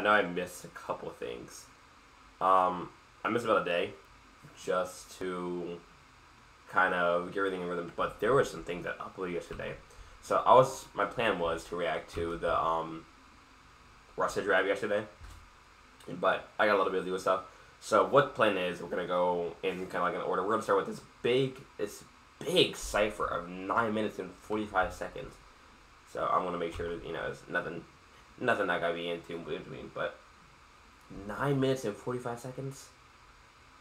I know I missed a couple things. Um, I missed about a day just to kind of get everything in rhythm. But there were some things that uploaded yesterday. So I was my plan was to react to the um, Rusted Drive yesterday, but I got a little busy with stuff. So what plan is we're gonna go in kind of like an order. We're gonna start with this big this big cipher of nine minutes and forty five seconds. So I'm gonna make sure that you know it's nothing nothing I gotta be into in between, but nine minutes and forty five seconds.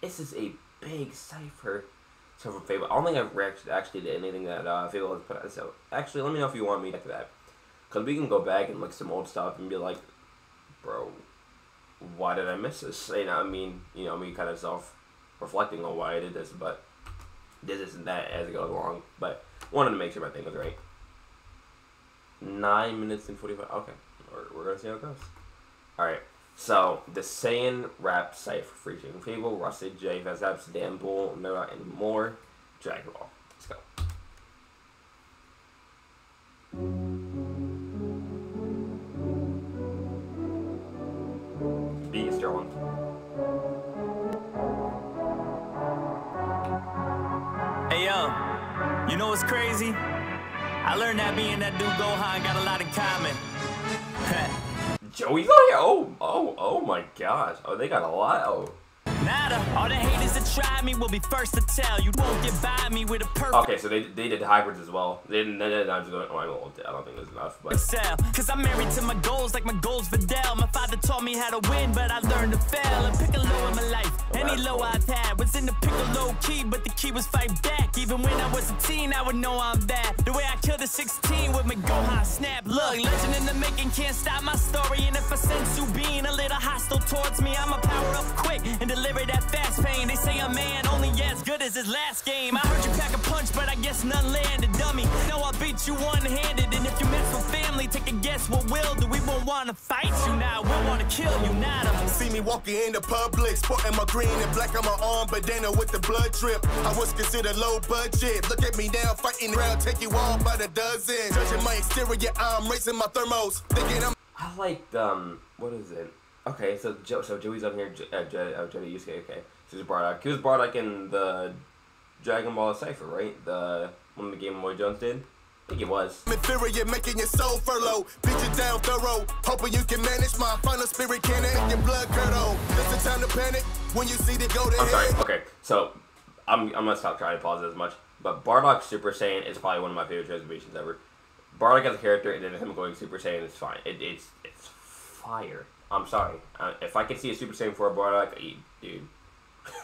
This is a big cipher. So from FabvL, I don't think I've reacted actually to anything that uh, FabvL has put out. So actually, let me know if you want me to do that, because we can go back and look some old stuff and be like, bro, why did I miss this? You know, I mean, you know, me kind of self reflecting on why I did this, but this isn't that as it goes along. But wanted to make sure my thing was right. Nine minutes and forty five. Okay, we're, we're gonna see how it goes. All right. So, the Saiyan rap cipher featuring FabvL, Rustage, J, Fazabs, Dan Bull, Mira, and more. Dragon Ball. Let's go. Beat still. Hey yo, you know what's crazy? I learned that me and that dude Gohan got a lot in common. Joey's on here? Oh, oh, oh my gosh. Oh, they got a lot. Oh. Nada, all the haters that try me will be first to tell. You won't get by me with a perfect Okay, so they, they did hybrids as well. They didn't, they didn't I'm just going, oh, I don't, I don't think there's enough, but. excel. Cause I'm married to my goals like my goals Fidel. My father taught me how to win, but I learned to fail. And pick a low in my life. Any low I've had was in the piccolo key, but the key was fight back. Even when I was a teen, I would know I'm bad. The way I killed a 16 with my Gohan snap. Look, legend in the making can't stop my story. And if I sense you being a little hostile towards me, I'ma power up quick and deliver that fast pain. They say a man only as good as his last game. I heard you pack a punch, but I guess none landed. Dummy, know I beat you one-handed. And if you mess with family, take a guess what we'll do. We won't wanna fight you now, we'll wanna kill you, not a See me walking in the public, sporting my green and black on my arm, bandana with the blood drip. I was considered low budget. Look at me now, fighting around, take you all by the dozen. Judging my exterior, I'm racing my thermos, thinking I'm. I like um what is it? Okay, so Joe, so Joey's on here. Uh, J- uh, Jedi Yusuke. Okay, so he's Bardock. He was Bardock in the Dragon Ball Cipher, right? The one the Game Boy Jones did. I think it was. Inferior, making your soul furlough. Beat you down thorough. Hoping you can manage my final spirit cannon and your blood curdle. Just the time to panic when you see the go to I'm sorry. Okay, so I'm I'm gonna stop trying to pause as much. But Bardock Super Saiyan is probably one of my favorite transformations ever. Bardock as a character and then him going Super Saiyan is fine. It, it's it's fire. I'm sorry. Uh, if I could see a Super Saiyan for a Bardock, eh, dude.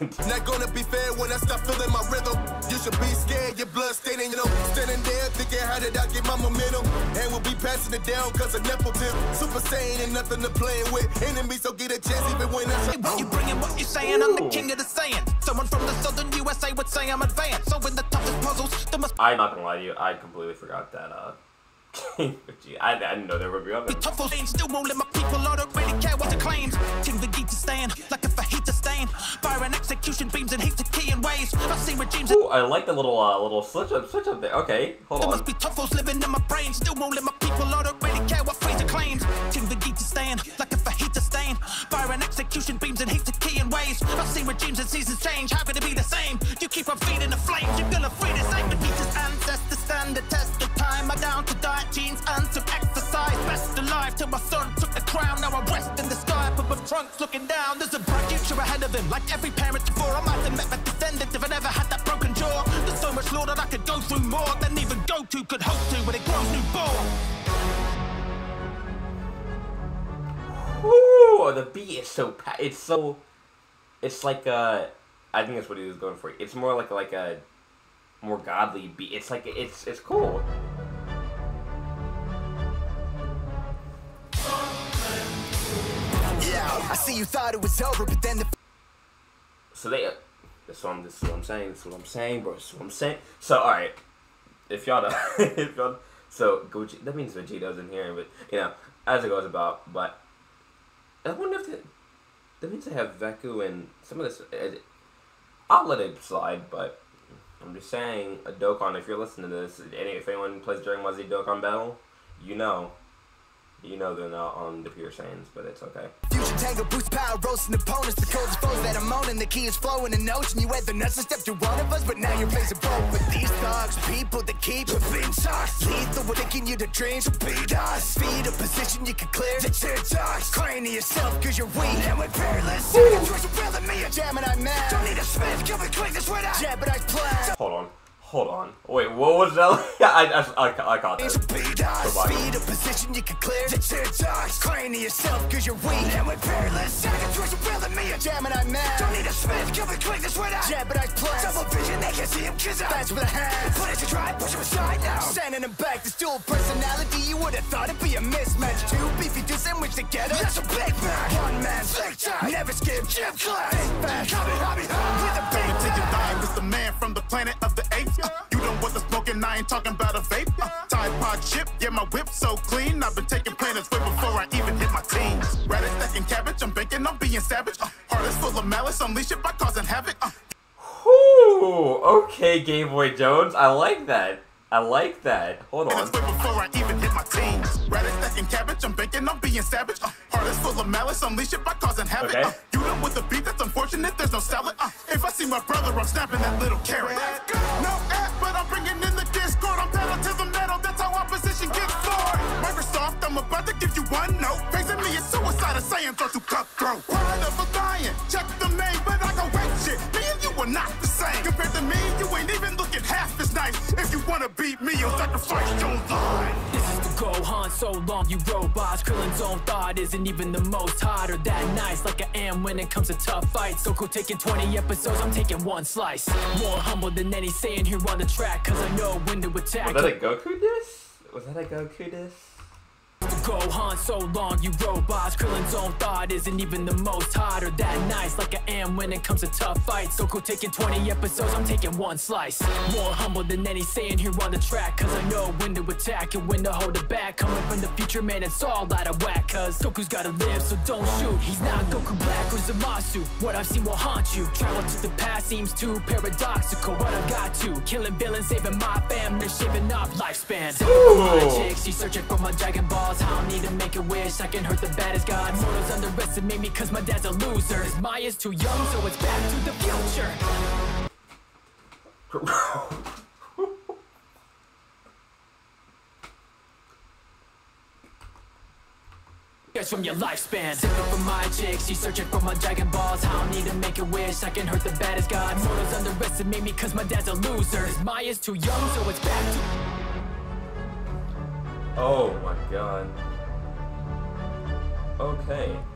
Not gonna be fair when I stop feeling my rhythm. You should be scared, your blood staining, you know. Standing there thinking, how did I get my momentum? And we'll be passing it down cause of nepotism. Super Saiyan ain't nothing to play with. Enemies don't get a chance even when I Hey, what you bringing, what you saying? I'm the king of the saying. Someone from the southern USA would say I'm advanced. So in the toughest puzzles, there must I'm not gonna lie to you. I completely forgot that. Uh, Gee, I, I didn't know there would be other. be tough for saying. Still won't let my people I don't really care what the claims. King Vegeta stand like a fajita stain. Fire and execution beams and hate the key in ways. I see regimes Ooh, I like the little uh, little switch up switch up there. Okay, hold There on. must be toughos living in my brain. Still won't let my people I don't really care what Frieza claims. King Vegeta stand like a fajita stain. Fire and execution beams and hate the key in ways. I see regimes and seasons change. How could it be the same? You keep on feeding the flames. You're gonna free the same. Till my son took the crown. Now I rest in the sky, but with trunks looking down. There's a bright future ahead of him. Like every parent before, I might have met my descendant if I never had that broken jaw. There's so much law that I could go through more than even Goku could hope to when it grows newborn. Ooh, the beat is so pa- it's so it's like a I think that's what he was going for. It's more like like a more godly beat. It's like it's it's cool. I see you thought it was over, but then the So they that's what I'm this is what I'm saying. This is what I'm saying, bro. This is what I'm saying. So all right, if y'all know, if y'all so Gucci that means Vegeta's in here, but you know as it goes about. But I wonder if the, that means they have Veku and some of this. It, I'll let it slide, but I'm just saying a Dokkan. If you're listening to this, any if anyone plays Dragon Ball Z Dokkan Battle, you know You know they're not on the pure Saiyans, but it's okay. Tango boost power, roasting opponents. The coldest foes that I'm owning. The key is flowing in ocean. You had the nuts to step to one of us, but now you're facing both. With these thugs, people that keep you being tossed. Lethal, we're taking you to dreams beat us. Feed a position you can clear. The chin toss. Crying to yourself cause you're weak. And we're peerless. Second choice and me, a Gemini man. Don't need a Smith, kill me quick, this right out. Jeopardize plan. Hold on. Hold on. Wait, what was that? yeah, I, I, I, I caught that. Beat us. A position you can clear. The chin toss. Crying to yourself cause you're weak. And we're peerless. Second choice of Bill and me, a Gemini man. Don't need a Smith, kill me quick, this right out. Jeopardize plan. Double vision, they can see him cause I'm fast with a hand. Put it to try, push him aside now. Sending him back, this dual personality, you would have thought it'd be a mismatch. Two beefy, two sandwich together. That's a big Mac. One man, slick time. Never skip, gym class. Think fast, hobby, hobby, hobby. With a big Take your time, the man from the planet of the apes. Uh, you don't want the smoking, I ain't talking about a vape. Uh, Tide Pod chip, yeah, my whip so clean. I've been taking planets way before I even hit my teens. Radish, stacking cabbage, I'm baking, I'm being savage. Uh, heart is full of malice, unleash it by causing havoc. Uh, Whew, okay, Game Boy Jones. I like that. I like that. Hold on. Before I even hit my teens. Radish, stacking cabbage, I'm baking, I'm being savage. Uh, heart is full of malice, unleash it by causing havoc. Okay. Uh, you done with the beat, that's unfortunate, there's no salad. Uh, if I see my brother, I'm snapping that little carrot. No app, but I'm bringing in the Discord. I'm pedal to the metal, that's how opposition gets floored. Microsoft, I'm about to give you one note. Facing me is suicide, a Saiyans are too beat me, you'll sacrifice your life. This is the Gohan, so long you robots. Krillin's own thought isn't even the most hot or that nice, like I am when it comes to tough fights. Goku taking 20 episodes, I'm taking one slice. More humble than any Saiyan here on the track, cause I know when to attack. Was that a Goku diss? Was that a Goku diss? Gohan, so long you robots. Krillin's own thought isn't even the most hot or that nice, like I am when it comes to tough fights. Goku taking 20 episodes, I'm taking one slice. More humble than any Saiyan here on the track, cause I know when to attack and when to hold it back. Coming from the future, man, it's all out of whack, cause Goku's gotta live, so don't shoot. He's not Goku Black or Zamasu. What I've seen will haunt you. Travel to the past seems too paradoxical. What I've got to, killing villains, saving my family, shaving off lifespan. Ooh. My chick, she's searching for my dragon balls. Don't need to make a wish, I can hurt the baddest god. Mortals underestimate me cause my dad's a loser. His Maya's too young, so it's back to the future. From your lifespan. Sipping for my chick, she's searching for my dragon balls. I don't need to make a wish, I can hurt the baddest god. Mortals underestimate me cause my dad's a loser. Maya's too young, so it's back to Oh my god. Okay.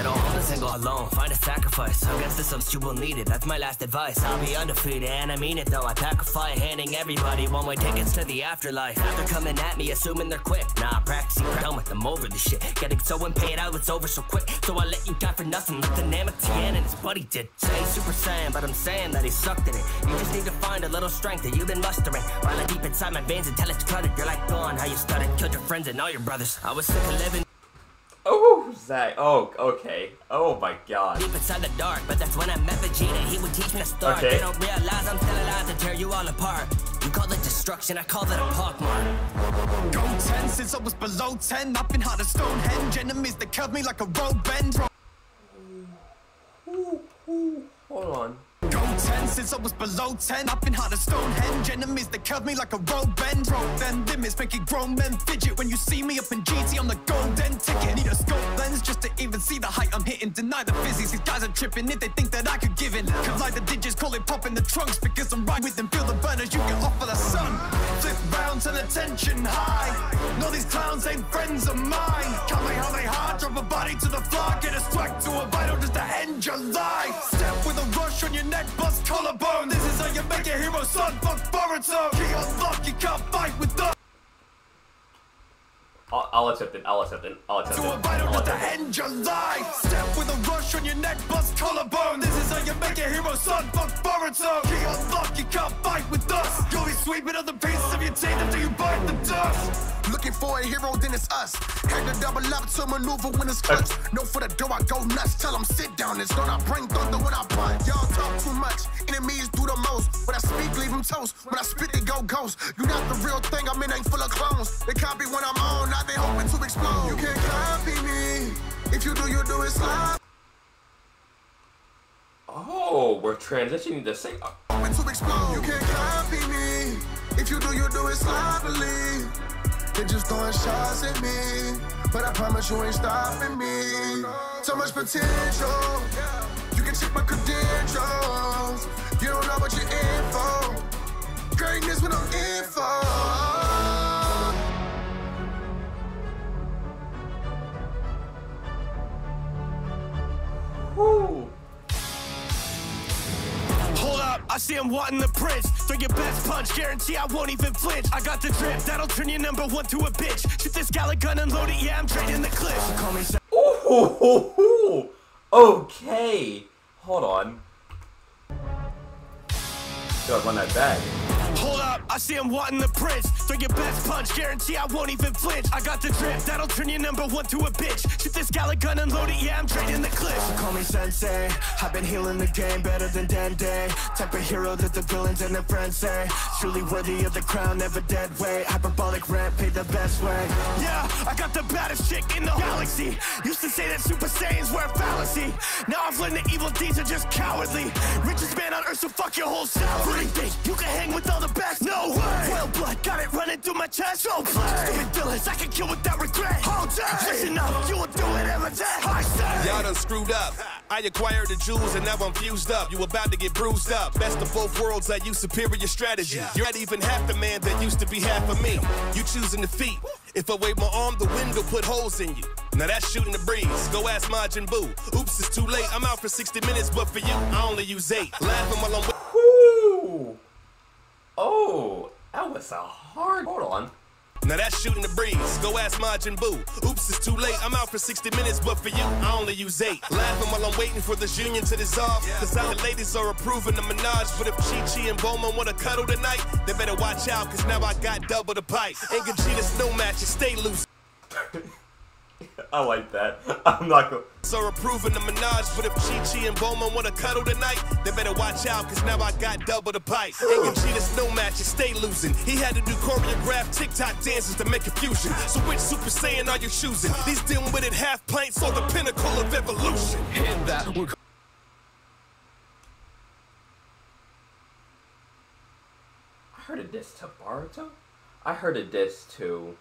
Get on honest and go alone, find a sacrifice. I guess this is you will need it, that's my last advice. I'll be undefeated, and I mean it though. I pack a fight, handing everybody one way tickets to the afterlife. After coming at me, assuming they're quick. Nah, practicing, done with them over the shit. Getting so impatient, out, it's over so quick. So I let you die for nothing, like the Namek Tien and his buddy did. Say Super Saiyan, but I'm saying that he sucked at it. You just need to find a little strength that you've been mustering. While I deep inside my veins until it's cluttered. You're like gone, how you started, killed your friends and all your brothers. I was sick of living. Oh, Zach. Oh, okay. Oh my god. deep inside the dark. But that's when I met Vegeta. He would teach me to start. Okay. They don't realize I'm telling lies to tear you all apart. You call it destruction, I call it a pockmark. Go 10 since I was below 10. I've been hard as Stonehenge. Enemies that curve me like a road bend. Hold on. Go 10 since I was below 10. I've been hard as Stonehenge. Enemies that curve me like a road bend. Broke them limits, making grown men fidget. When you see me up in GT on the golden ticket. Need a scope lens just to even see the height I'm hitting. Deny the physics, these guys are tripping if they think that I could give in. Collide the digits, call it popping the trunks. Because I'm right with them, feel the burners you get off of the sun. Flip round to the tension high. No, these clowns ain't friends of mine. Coming how they hard, drop a body to the floor. Get a strike to a vital just to end your life. Is how you hero, son. Fuck foreign zone. Key unlock, you can't fight with us. I'll, I'll accept it. I'll accept it. I'll accept it. To a vital I'll just to accept it. end your life. Step with a rush on your neck, bust collarbone. This is how you make a hero, son. Fuck foreign zone. Unlock, you can't fight with us. You'll be sweeping other pieces of your teeth until you bite the dust. Looking for a hero, then it's us. Had to double up to maneuver when it's clutch. No for the door, I go nuts. Tell them sit down. It's don't I bring thunder when I punch. Y'all talk too much. Enemies do the. When I speak, leave them toast. When I spit, they go ghost. You not the real thing. I'm in ain't full of clones. They copy when I'm on. Now they hoping to explode. You can't copy me. If you do, you do it slow. Oh, we're transitioning to sing. Uh, hoping to explode. You can't copy me. If you do, you do it sloppily. They just throwing shots at me. But I promise you ain't stopping me. So much potential. Him wanting the prince. Throw your best punch, guarantee I won't even flinch. I got the drip, that'll turn your number one to a bitch. Shoot this gal gun and load it, yeah, I'm trading the clip. Call me Ooh, okay. Hold on. Gotta run that back. Up, I see him wanting the prince. Throw your best punch, guarantee I won't even flinch. I got the drip, that'll turn your number one to a bitch. Shoot this gal a gun and load it, yeah, I'm trading the clip. Call me sensei, I've been healing the game better than Dende. Type of hero that the villains and their friends say. Truly worthy of the crown, never dead weight. Hyperbolic rant, paid the best way. Yeah, I got the baddest chick in the galaxy. Used to say that Super Saiyans were a fallacy. Now I've learned that evil deeds are just cowardly. Richest man on earth, so fuck your whole salary. You can hang with all the best? No way. Well, blood got it running through my chest. So play. Stupid villains, I can kill without regret. Hold tight. Listen up, you will do it that I say. Y'all done screwed up. I acquired the jewels and now I'm fused up. You about to get bruised up. Best of both worlds, I use superior strategy. You're not even half the man that used to be half of me. You choosing defeat. If I wave my arm, the wind will put holes in you. Now that's shooting the breeze. Go ask Majin Buu. Oops, it's too late. I'm out for 60 minutes, but for you, I only use eight. Laughing while I'm. Oh, that was a hard. Hold on. Now that's shooting the breeze. Go ask Majin Buu. Oops, it's too late. I'm out for 60 minutes, but for you, I only use eight. Laughing while I'm waiting for this union to dissolve. Cause all the ladies are approving the menage. But if Chi Chi and Bulma wanna cuddle tonight, they better watch out, cause now I got double the pipe. Ain't Gogeta's no match, stay loose. I like that. I'm not gonna. Are approving the menage, but if Chi Chi and Bulma wanna cuddle tonight, they better watch out, cause now I got double the pipe. Ain't Gogeta's no match, you stay losing. He had to do choreographed TikTok dances to make confusion. So which Super Saiyan are you choosing? These dim-witted half pints or the pinnacle of evolution? Hit that. We're I heard a diss to Baruto. I heard a diss to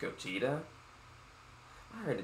Gogeta. I heard a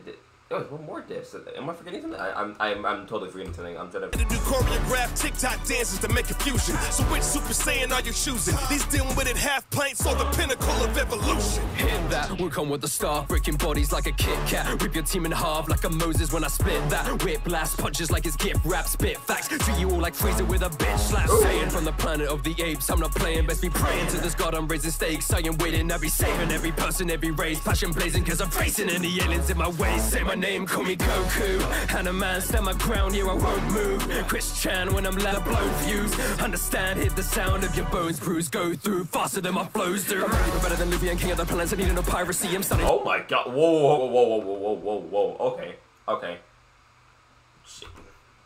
diss. Oh, there's one more diss. Am I forgetting something? I, I'm, I'm, I'm totally forgetting something. I'm trying to. to do choreographed TikTok dances to make confusion. So which Super Saiyan are you choosing? These with it half pints or the pinnacle of evolution? Hit that, we'll come with the star, breaking bodies like a Kit Kat. Rip your team in half like a Moses when I spit that. Whip blast punches like his gift rap, spit facts. Treat you all like Frieza with a bitch slap. Saying from the planet of the apes, I'm not playing, best be praying to this god I'm raising stakes. I am waiting, I be saving every person, every race. Passion blazing, cause I'm facing any aliens in my way. Say my name, call me Goku. And a man, stand my ground, here I won't move. Chris Chan when I'm loud, blown fuse. Understand, hit the sound of your bones bruise. Go through faster than my flows do. I'm even better than Luffy and King of the Planets. I need no piracy, I'm stunning. Oh my god. Whoa, whoa, whoa, whoa, whoa, whoa, whoa, whoa. Okay. Okay. Shit.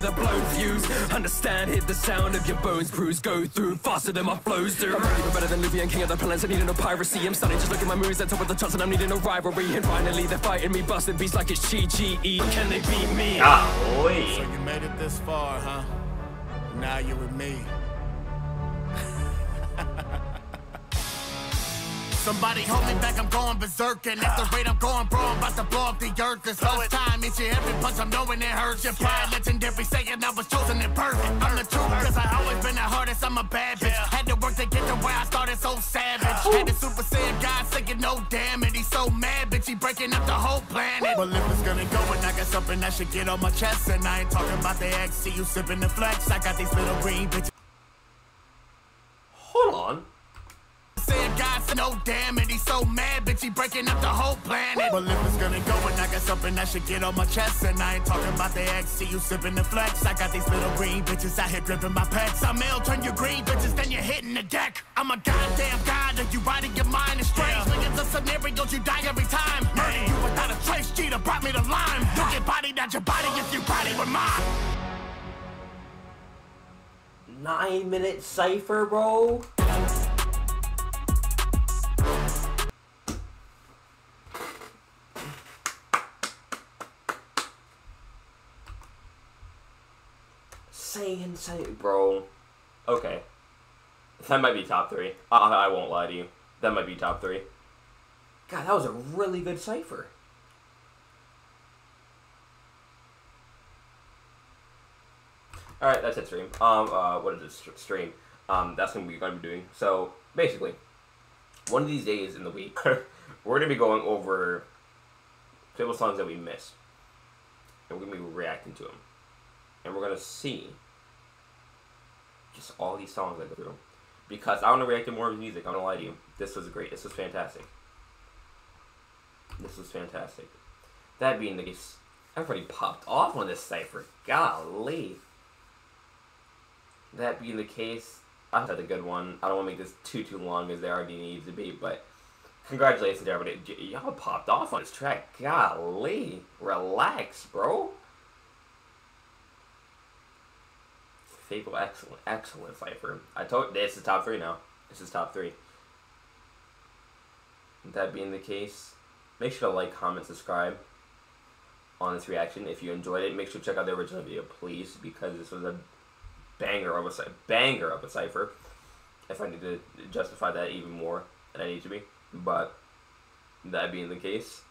The blown fuse, understand, hit the sound of your bones bruise. Go through faster than my flows do. I'm even better than Luffy and King of the Planets. I need no piracy. I'm stunning, just look at my moves at top of the charts, and I'm needing a rivalry. And finally, they're fighting me, busting beats like it's Chi Chi E. Can they beat me? Ah, oh, Golly. So you made it this far, huh? Now you're with me. Somebody hold me back, I'm going berserk And at the rate I'm going, bro, I'm about to blow up the earth This first time, it's your every punch, I'm knowing it hurts. Your pride, legendary, saying I was chosen and perfect. I'm the truth, cause I always been the hardest, I'm a bad bitch. Had to work to get to where I started so savage. Had the Super Saiyan God saying no damn it. He's so mad, bitch, he breaking up the whole planet. Well, if it's gonna go and I got something that should get on my chest And I ain't talking about the X, see you sipping the flex. I got these little green bitches. Hold on. Saying God No damn it, he's so mad, bitch, he breaking up the whole planet. Well, if it's gonna go, and I got something that should get on my chest. And I ain't talking about the X, see you sipping the flex. I got these little green bitches out here gripping my pets. I'm ill, turn you green bitches, then you're hitting the deck. I'm a goddamn god, and you riding your mind is strange. Millions of scenarios, you die every time. Murder you without a trace, cheater brought me to lime. You get bodied at your body if you body with mine. Nine minute cipher, bro. Saying, say, bro. Okay. That might be top three. I, I won't lie to you. That might be top three. God, that was a really good cipher. All right, that's it. Stream. Um, uh, what is this stream? Um, that's what we're gonna be doing. So basically, one of these days in the week, we're gonna be going over playable songs that we missed, and we're gonna be reacting to them, and we're gonna see just all these songs I go through. Because I want to react to more music. I'm gonna lie to you. This was great. This was fantastic. This was fantastic. That being the case, everybody popped off on this cipher. Golly. That being the case, I had a good one. I don't want to make this too too long as they already need to be, but congratulations to everybody. Y'all popped off on this track. Golly. Relax, bro. FabvL excellent excellent cipher. I told this is top three now. This is top three. That being the case, make sure to like, comment, subscribe on this reaction. If you enjoyed it, make sure to check out the original video, please, because this was a banger of a banger of a cipher. If I need to justify that even more than I need to be, but that being the case,